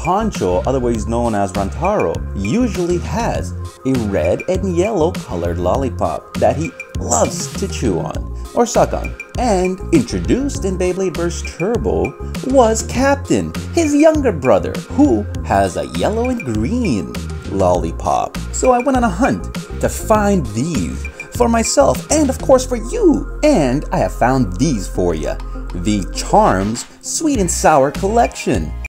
Honcho, otherwise known as Rantaro, usually has a red and yellow colored lollipop that he loves to chew on or suck on. And introduced in Beyblade Burst Turbo was Captain, his younger brother, who has a yellow and green lollipop. So I went on a hunt to find these for myself and of course for you. And I have found these for you. The Charms Sweet and Sour Collection.